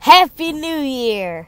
Happy New Year!